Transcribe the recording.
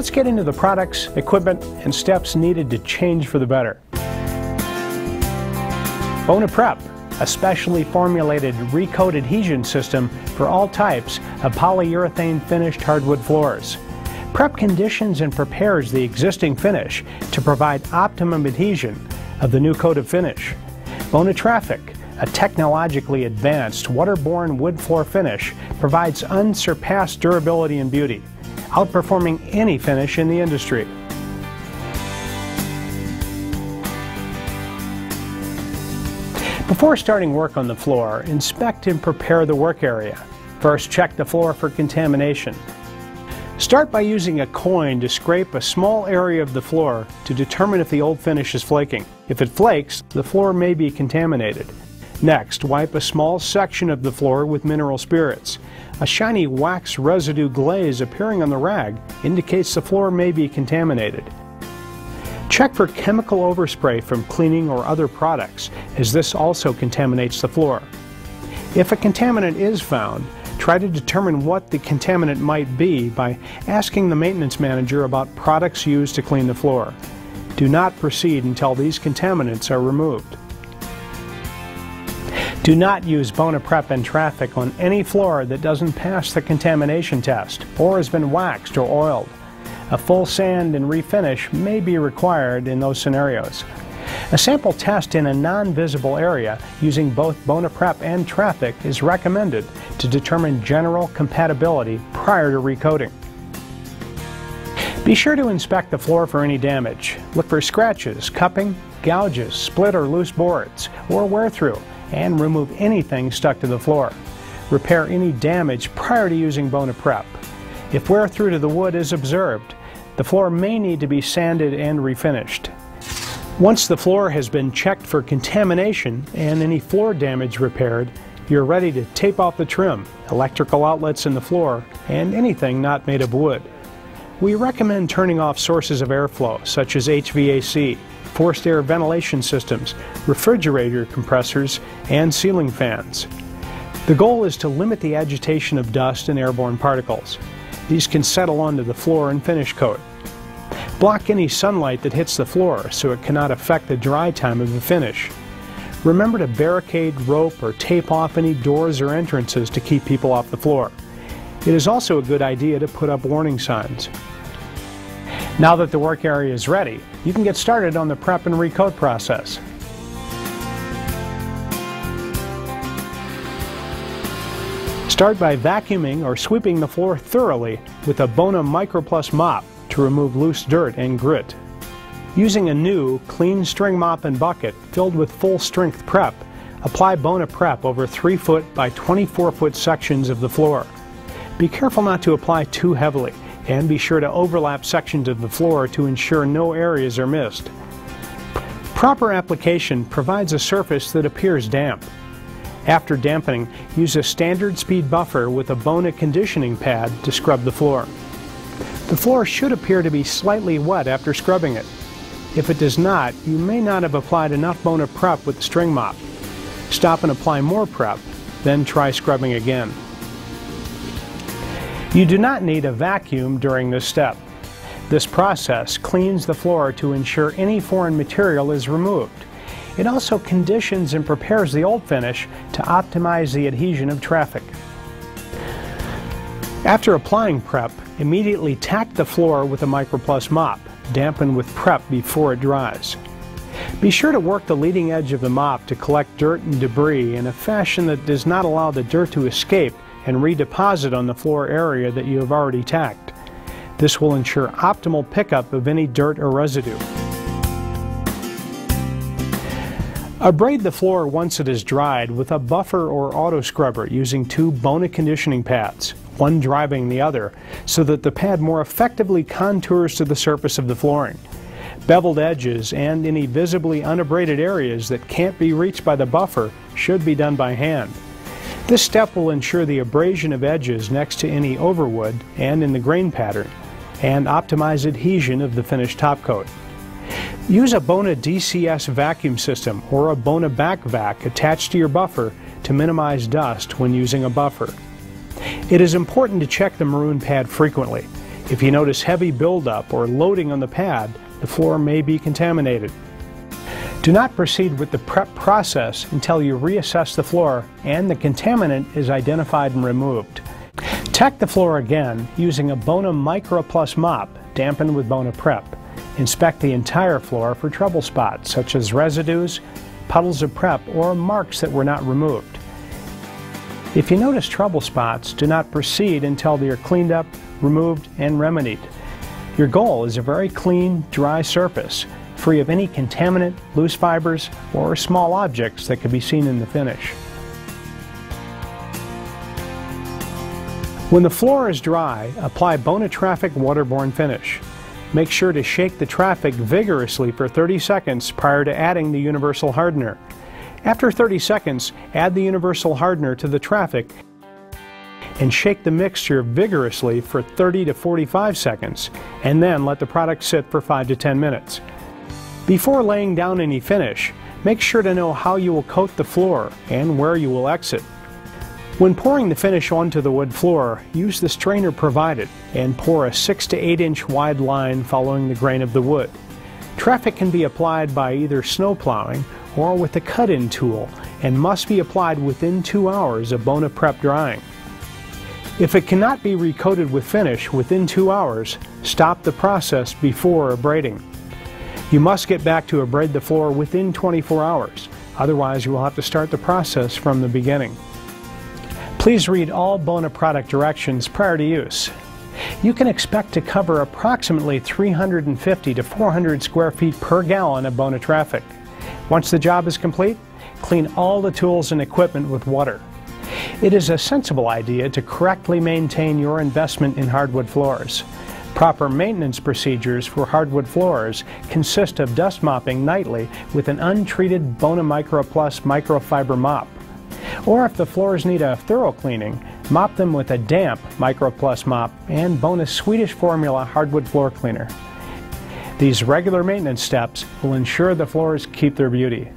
let's get into the products, equipment, and steps needed to change for the better. Bona Prep, a specially formulated recoat adhesion system for all types of polyurethane finished hardwood floors. Prep conditions and prepares the existing finish to provide optimum adhesion of the new coat of finish. Bona Traffic, a technologically advanced waterborne wood floor finish, provides unsurpassed durability and beauty, outperforming any finish in the industry. Before starting work on the floor, inspect and prepare the work area. First, check the floor for contamination. Start by using a coin to scrape a small area of the floor to determine if the old finish is flaking. If it flakes, the floor may be contaminated. Next, wipe a small section of the floor with mineral spirits. A shiny wax residue glaze appearing on the rag indicates the floor may be contaminated. Check for chemical overspray from cleaning or other products, as this also contaminates the floor. If a contaminant is found, try to determine what the contaminant might be by asking the maintenance manager about products used to clean the floor. Do not proceed until these contaminants are removed. Do not use Bona Prep and Traffic on any floor that doesn't pass the contamination test or has been waxed or oiled. A full sand and refinish may be required in those scenarios. A sample test in a non-visible area using both Bona Prep and Traffic is recommended to determine general compatibility prior to recoating. Be sure to inspect the floor for any damage. Look for scratches, cupping, gouges, split or loose boards, or wear through, and remove anything stuck to the floor. Repair any damage prior to using Bona Prep. If wear through to the wood is observed, the floor may need to be sanded and refinished. Once the floor has been checked for contamination and any floor damage repaired, you're ready to tape off the trim, electrical outlets in the floor, and anything not made of wood. We recommend turning off sources of airflow such as HVAC, forced air ventilation systems, refrigerator compressors, and ceiling fans. The goal is to limit the agitation of dust and airborne particles. These can settle onto the floor and finish coat. Block any sunlight that hits the floor so it cannot affect the dry time of the finish. Remember to barricade, rope, or tape off any doors or entrances to keep people off the floor. It is also a good idea to put up warning signs. Now that the work area is ready, you can get started on the prep and recoat process. Start by vacuuming or sweeping the floor thoroughly with a Bona MicroPlus mop to remove loose dirt and grit. Using a new, clean string mop and bucket filled with full strength prep, apply Bona Prep over 3 foot by 24 foot sections of the floor. Be careful not to apply too heavily and be sure to overlap sections of the floor to ensure no areas are missed. Proper application provides a surface that appears damp. After dampening, use a standard speed buffer with a Bona conditioning pad to scrub the floor. The floor should appear to be slightly wet after scrubbing it. If it does not, you may not have applied enough Bona Prep with the string mop. Stop and apply more prep, then try scrubbing again. You do not need a vacuum during this step. This process cleans the floor to ensure any foreign material is removed. It also conditions and prepares the old finish to optimize the adhesion of traffic. After applying prep, immediately tack the floor with a MicroPlus mop, dampen with prep before it dries. Be sure to work the leading edge of the mop to collect dirt and debris in a fashion that does not allow the dirt to escape and redeposit on the floor area that you have already tacked. This will ensure optimal pickup of any dirt or residue. Abrade the floor once it is dried with a buffer or auto scrubber using two Bona conditioning pads one driving the other, so that the pad more effectively contours to the surface of the flooring. Beveled edges and any visibly unabraded areas that can't be reached by the buffer should be done by hand. This step will ensure the abrasion of edges next to any overwood and in the grain pattern, and optimize adhesion of the finished top coat. Use a Bona DCS vacuum system or a Bona back vac attached to your buffer to minimize dust when using a buffer. It is important to check the maroon pad frequently. If you notice heavy buildup or loading on the pad, the floor may be contaminated. Do not proceed with the prep process until you reassess the floor and the contaminant is identified and removed. Tack the floor again using a Bona Micro Plus mop dampened with Bona Prep. Inspect the entire floor for trouble spots such as residues, puddles of prep, or marks that were not removed. If you notice trouble spots, do not proceed until they are cleaned up, removed, and remedied. Your goal is a very clean, dry surface, free of any contaminant, loose fibers, or small objects that could be seen in the finish. When the floor is dry, apply Bona Traffic waterborne finish. Make sure to shake the traffic vigorously for 30 seconds prior to adding the universal hardener. After 30 seconds, add the universal hardener to the traffic and shake the mixture vigorously for 30 to 45 seconds, and then let the product sit for 5 to 10 minutes. Before laying down any finish, make sure to know how you will coat the floor and where you will exit. When pouring the finish onto the wood floor, use the strainer provided and pour a 6 to 8 inch wide line following the grain of the wood. Traffic can be applied by either snow plowing or with a cut-in tool and must be applied within two hours of Bona prep drying. If it cannot be recoated with finish within two hours, stop the process before abrading. You must get back to abrade the floor within 24 hours, otherwise you will have to start the process from the beginning. Please read all Bona product directions prior to use. You can expect to cover approximately 350 to 400 square feet per gallon of Bona traffic. Once the job is complete, clean all the tools and equipment with water. It is a sensible idea to correctly maintain your investment in hardwood floors. Proper maintenance procedures for hardwood floors consist of dust mopping nightly with an untreated Bona Micro Plus microfiber mop. Or if the floors need a thorough cleaning, mop them with a damp MicroPlus mop and Bona Swedish Formula hardwood floor cleaner. These regular maintenance steps will ensure the floors keep their beauty.